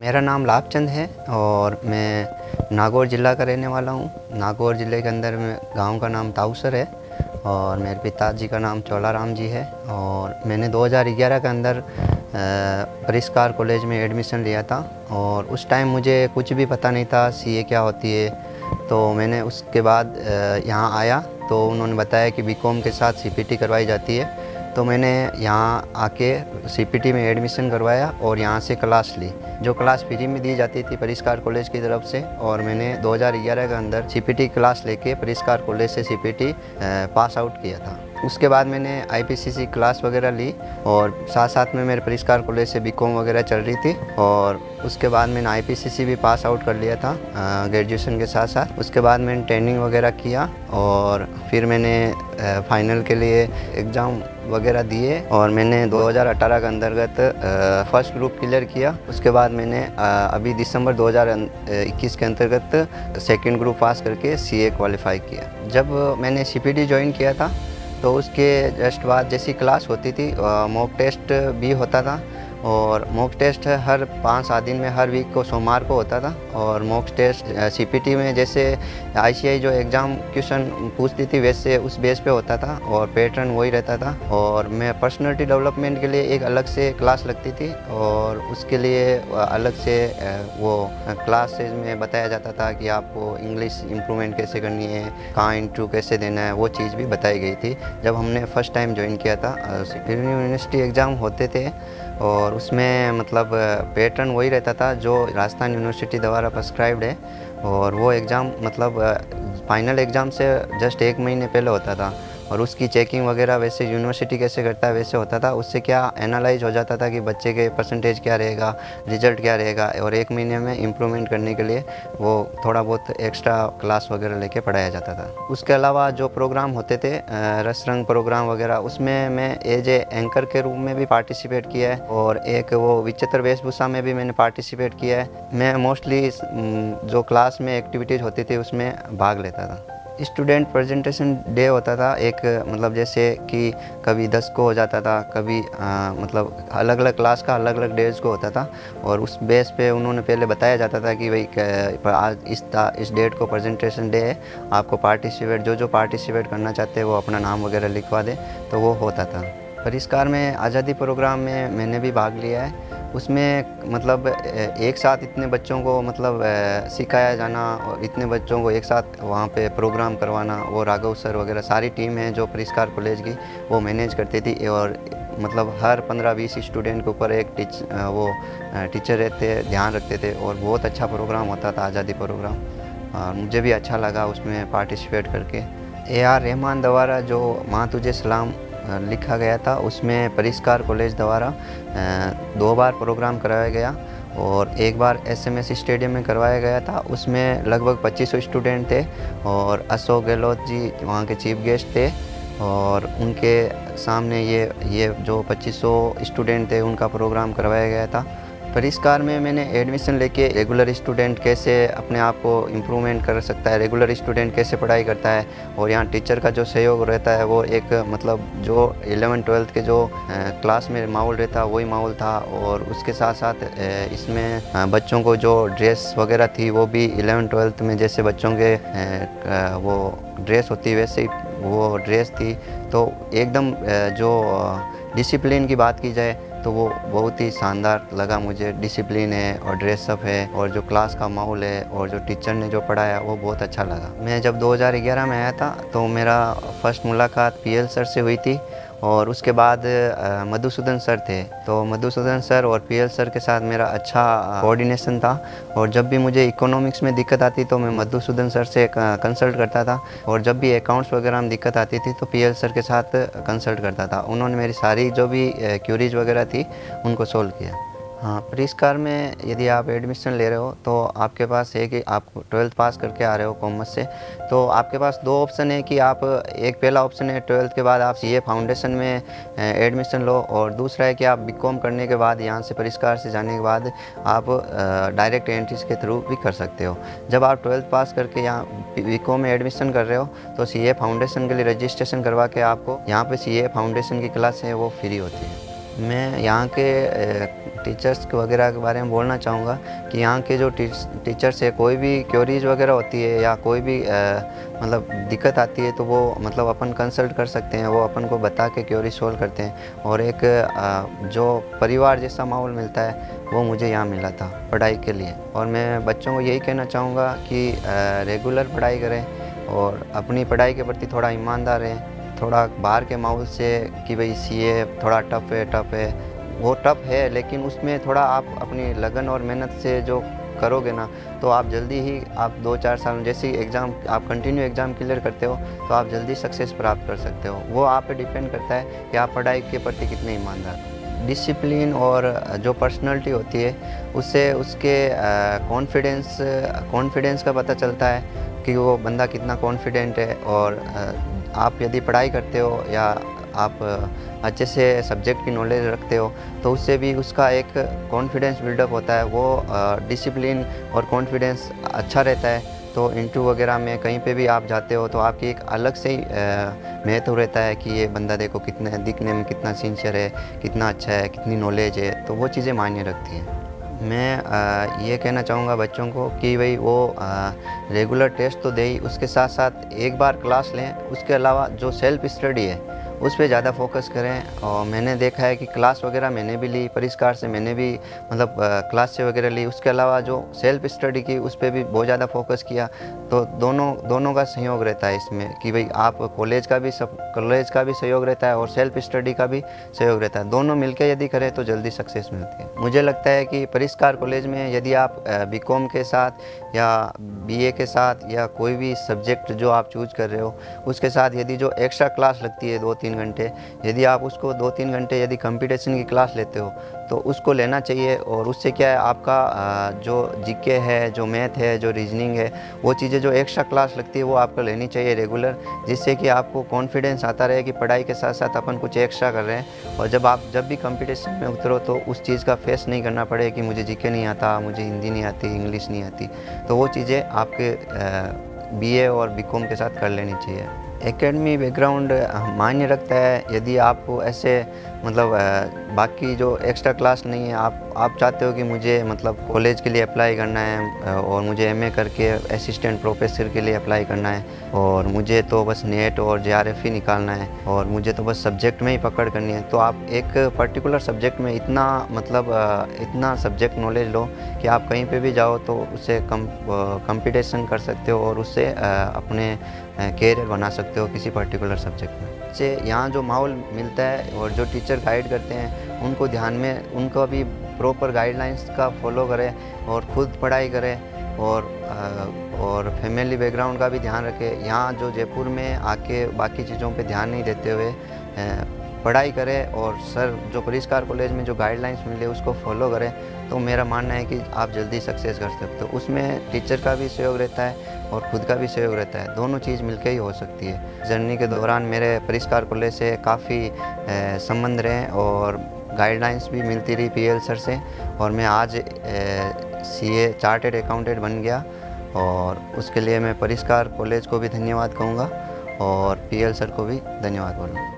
मेरा नाम लाभचंद है और मैं नागौर ज़िला का रहने वाला हूँ। नागौर ज़िले के अंदर में गाँव का नाम ताउसर है और मेरे पिताजी का नाम चौलाराम जी है और मैंने 2011 के अंदर परिष्कार कॉलेज में एडमिशन लिया था और उस टाइम मुझे कुछ भी पता नहीं था सीए क्या होती है। तो मैंने उसके बाद यहाँ आया तो उन्होंने बताया कि बी के साथ सीपीटी करवाई जाती है। तो मैंने यहाँ आके सीपीटी में एडमिशन करवाया और यहाँ से क्लास ली। जो क्लास फ्री में दी जाती थी परिष्कार कॉलेज की तरफ़ से, और मैंने 2011 के अंदर सीपीटी क्लास लेके परिष्कार कॉलेज से सीपीटी पास आउट किया था। उसके बाद मैंने आईपीसीसी क्लास वगैरह ली, और साथ साथ में मेरे परिष्कार कॉलेज से बीकॉम वगैरह चल रही थी, और उसके बाद मैंने आईपीसीसी भी पास आउट कर लिया था ग्रेजुएशन के साथ साथ उसके बाद मैंने ट्रेनिंग वगैरह किया, और फिर मैंने फाइनल के लिए एग्ज़ाम वगैरह दिए और मैंने 2018 के अंतर्गत फ़र्स्ट ग्रुप क्लियर किया। उसके बाद मैंने अभी दिसंबर 2021 के अंतर्गत सेकंड ग्रुप पास करके सीए क्वालिफाई किया। जब मैंने सीपीडी ज्वाइन किया था तो उसके जस्ट बाद जैसी क्लास होती थी मॉक टेस्ट भी होता था। और मॉक टेस्ट हर पाँच सात दिन में, हर वीक को सोमवार को होता था। और मॉक टेस्ट सीपीटी में जैसे आईसीआई जो एग्ज़ाम क्वेश्चन पूछती थी, वैसे उस बेस पे होता था और पैटर्न वही रहता था। और मैं पर्सनैलिटी डेवलपमेंट के लिए एक अलग से क्लास लगती थी और उसके लिए अलग से वो क्लासेज में बताया जाता था कि आपको इंग्लिश इम्प्रूवमेंट कैसे करनी है, कहाँ इंटरव्यू कैसे देना है, वो चीज़ भी बताई गई थी। जब हमने फ़र्स्ट टाइम ज्वाइन किया था फिर यूनिवर्सिटी एग्ज़ाम होते थे और उसमें मतलब पैटर्न वही रहता था जो राजस्थान यूनिवर्सिटी द्वारा प्रस्क्राइब्ड है और वो एग्ज़ाम मतलब फाइनल एग्ज़ाम से जस्ट एक महीने पहले होता था। और उसकी चेकिंग वगैरह वैसे यूनिवर्सिटी कैसे करता है, वैसे होता था। उससे क्या एनालाइज हो जाता था कि बच्चे के परसेंटेज क्या रहेगा रिज़ल्ट क्या रहेगा, और एक महीने में इम्प्रूवमेंट करने के लिए वो थोड़ा बहुत एक्स्ट्रा क्लास वगैरह लेके पढ़ाया जाता था। उसके अलावा जो प्रोग्राम होते थे रसरंग प्रोग्राम वगैरह, उसमें मैं एज ए एंकर के रूप में भी पार्टिसिपेट किया है, और एक वो विचित्र वेशभूषा में भी मैंने पार्टिसिपेट किया है। मैं मोस्टली जो क्लास में एक्टिविटीज़ होती थी, उसमें भाग लेता था। स्टूडेंट प्रेजेंटेशन डे होता था एक मतलब जैसे कि कभी दस को हो जाता था कभी आ, मतलब अलग अलग क्लास का अलग अलग डेज़ को होता था और उस बेस पे उन्होंने पहले बताया जाता था कि भाई आज इस इस डेट को प्रेजेंटेशन डे है आपको पार्टिसिपेट जो जो पार्टिसिपेट करना चाहते हैं वो अपना नाम वगैरह लिखवा दें तो वो होता था। परिष्कार में आज़ादी प्रोग्राम में मैंने भी भाग लिया है। उसमें मतलब एक साथ इतने बच्चों को मतलब सिखाया जाना और इतने बच्चों को एक साथ वहाँ पे प्रोग्राम करवाना, वो राघव सर वगैरह सारी टीम है जो परिष्कार कॉलेज की, वो मैनेज करती थी और मतलब हर पंद्रह बीस स्टूडेंट के ऊपर एक टीच वो टीचर रहते, ध्यान रखते थे और बहुत अच्छा प्रोग्राम होता था, आज़ादी प्रोग्राम। और मुझे भी अच्छा लगा उसमें पार्टिसिपेट करके। ए आर रहमान द्वारा जो माँ तुझे सलाम लिखा गया था। उसमें परिष्कार कॉलेज द्वारा दो बार प्रोग्राम कराया गया और एक बार एसएमएस स्टेडियम में करवाया गया था। उसमें लगभग 2500 स्टूडेंट थे और अशोक गहलोत जी वहाँ के चीफ गेस्ट थे और उनके सामने ये ये जो 2500 स्टूडेंट थे, उनका प्रोग्राम करवाया गया था। परिष्कार में मैंने एडमिशन लेके रेगुलर स्टूडेंट कैसे अपने आप को इम्प्रूवमेंट कर सकता है रेगुलर स्टूडेंट कैसे पढ़ाई करता है और यहाँ टीचर का जो सहयोग रहता है वो एक मतलब जो एलेवन ट्वेल्थ के जो क्लास में माहौल रहता वही माहौल था और उसके साथ साथ इसमें बच्चों को जो ड्रेस वगैरह थी वो भी एलेवन ट्वेल्थ में जैसे बच्चों के वो ड्रेस होती वैसे वो ड्रेस थी। तो एकदम जो डिसिप्लिन की बात की जाए तो वो बहुत ही शानदार लगा मुझे। डिसिप्लिन है और ड्रेसअप है और जो क्लास का माहौल है और जो टीचर ने जो पढ़ाया, वो बहुत अच्छा लगा। मैं जब 2011 में आया था तो मेरा फ़र्स्ट मुलाकात पीएल सर से हुई थी और उसके बाद मधुसूदन सर थे। तो मधुसूदन सर और पीएल सर के साथ मेरा अच्छा कोऑर्डिनेशन था। और जब भी मुझे इकोनॉमिक्स में दिक्कत आती तो मैं मधुसूदन सर से कंसल्ट करता था। और जब भी अकाउंट्स वगैरह में दिक्कत आती थी तो पीएल सर के साथ कंसल्ट करता था। उन्होंने मेरी सारी जो भी क्यूरीज वगैरह थी, उनको सोल्व किया। हाँ परिष्कार में यदि आप एडमिशन ले रहे हो तो आपके पास है कि आप ट्वेल्थ पास करके आ रहे हो कॉमर्स से। तो आपके पास दो ऑप्शन है कि आप, एक पहला ऑप्शन है ट्वेल्थ के बाद आप सीए फाउंडेशन में एडमिशन लो, और दूसरा है कि आप बीकॉम करने के बाद, यहाँ से परिष्कार से जाने के बाद आप डायरेक्ट एंट्रीज के थ्रू भी कर सकते हो। जब आप ट्वेल्थ पास करके यहाँ बी में एडमिशन कर रहे हो तो सीए फाउंडेशन के लिए रजिस्ट्रेशन करवा के आपको यहाँ पर सी फाउंडेशन की क्लास है, वो फ्री होती है। मैं यहाँ के टीचर्स वगैरह के बारे में बोलना चाहूँगा कि यहाँ के जो टीचर्स है कोई भी क्योरीज वगैरह होती है या कोई भी मतलब दिक्कत आती है तो वो मतलब अपन कंसल्ट कर सकते हैं वो अपन को बता के क्योरी सोल्व करते हैं। और एक आ, जो परिवार जैसा माहौल मिलता है वो मुझे यहाँ मिला था पढ़ाई के लिए। और मैं बच्चों को यही कहना चाहूँगा कि आ, रेगुलर पढ़ाई करें और अपनी पढ़ाई के प्रति थोड़ा ईमानदार रहें। थोड़ा बाहर के माहौल से कि भाई सीए थोड़ा टफ है टफ है। वो टफ है, लेकिन उसमें थोड़ा आप अपनी लगन और मेहनत से जो करोगे ना तो आप जल्दी ही आप दो चार साल में जैसे एग्ज़ाम आप कंटिन्यू एग्ज़ाम क्लियर करते हो तो आप जल्दी सक्सेस प्राप्त कर सकते हो। वो आप पे डिपेंड करता है कि आप पढ़ाई के प्रति कितने ईमानदार। डिसिप्लिन और जो पर्सनैलिटी होती है, उससे उसके कॉन्फिडेंस कॉन्फिडेंस का पता चलता है कि वो बंदा कितना कॉन्फिडेंट है और आप यदि पढ़ाई करते हो या आप अच्छे से सब्जेक्ट की नॉलेज रखते हो तो उससे भी उसका एक कॉन्फिडेंस बिल्डअप होता है। वो डिसिप्लिन और कॉन्फिडेंस अच्छा रहता है। तो इंटरव्यू वगैरह में कहीं पे भी आप जाते हो तो आपकी एक अलग से ही महत्व रहता है कि ये बंदा देखो कितने, दिखने में कितना सिंसियर है, कितना अच्छा है, कितनी नॉलेज है तो वो चीज़ें मायने रखती हैं। मैं ये कहना चाहूँगा बच्चों को कि भाई वो रेगुलर टेस्ट तो दे ही, उसके साथ साथ एक बार क्लास लें, उसके अलावा जो सेल्फ स्टडी है उस पर ज़्यादा फोकस करें। और मैंने देखा है कि क्लास वगैरह मैंने भी ली, परिष्कार से मैंने भी मतलब क्लास से वगैरह ली। उसके अलावा जो सेल्फ स्टडी की, उस पर भी बहुत ज़्यादा फोकस किया। तो दोनों दोनों का सहयोग रहता है इसमें कि भाई आप कॉलेज का भी सब कॉलेज का भी सहयोग रहता है और सेल्फ स्टडी का भी सहयोग रहता है। दोनों मिलकर यदि करें तो जल्दी सक्सेस मिलती है। मुझे लगता है कि परिष्कार कॉलेज में यदि आप बी के साथ या बीए के साथ या कोई भी सब्जेक्ट जो आप चूज़ कर रहे हो, उसके साथ यदि जो एक्स्ट्रा क्लास लगती है दो तीन घंटे। यदि आप उसको दो तीन घंटे यदि कंपटीशन की क्लास लेते हो तो उसको लेना चाहिए और उससे क्या है, आपका जो जीके है, जो मैथ है, जो रीजनिंग है, वो चीज़ें जो एक्स्ट्रा क्लास लगती है, वो आपको लेनी चाहिए रेगुलर जिससे कि आपको कॉन्फिडेंस आता रहे कि पढ़ाई के साथ साथ अपन कुछ एक्स्ट्रा कर रहे हैं। और जब आप, जब भी कंपटीशन में उतरो तो उस चीज़ का फेस नहीं करना पड़े कि मुझे जीके नहीं आता, मुझे हिंदी नहीं आती इंग्लिश नहीं आती। तो वो चीज़ें आपके बीए और बीकॉम के साथ कर लेनी चाहिए। एकेडमी बैकग्राउंड मायने रखता है। यदि आप ऐसे मतलब बाकी जो एक्स्ट्रा क्लास नहीं है, आप आप चाहते हो कि मुझे मतलब कॉलेज के लिए अप्लाई करना है और मुझे एमए करके असिस्टेंट प्रोफेसर के लिए अप्लाई करना है, और मुझे तो बस नेट और जेआरएफ ही निकालना है, और मुझे तो बस सब्जेक्ट में ही पकड़ करनी है तो आप एक पर्टिकुलर सब्जेक्ट में इतना मतलब इतना सब्जेक्ट नॉलेज लो कि आप कहीं पे भी जाओ तो उससे कम कंपटीशन कर सकते हो और उससे अपने कैरियर बना सकते हो किसी पर्टिकुलर सब्जेक्ट में। से यहाँ जो माहौल मिलता है और जो टीचर गाइड करते हैं, उनको ध्यान में, उनका भी प्रॉपर गाइडलाइंस का फॉलो करें और ख़ुद पढ़ाई करें और और फैमिली बैकग्राउंड का भी ध्यान रखें। यहाँ जो जयपुर में आके बाकी चीज़ों पे ध्यान नहीं देते हुए पढ़ाई करें और सर जो परिष्कार कॉलेज में जो गाइडलाइंस मिले उसको फॉलो करें तो मेरा मानना है कि आप जल्दी सक्सेस कर सकते हो। उसमें टीचर का भी सहयोग रहता है और खुद का भी सहयोग रहता है। दोनों चीज़ मिलकर ही हो सकती है। जर्नी के दौरान मेरे परिष्कार कॉलेज से काफ़ी संबंध रहे और गाइडलाइंस भी मिलती रही पीएल सर से और मैं आज सीए चार्टेड अकाउंटेंट बन गया और उसके लिए मैं परिष्कार कॉलेज को भी धन्यवाद कहूँगा और पीएल सर को भी धन्यवाद बोलूँगा।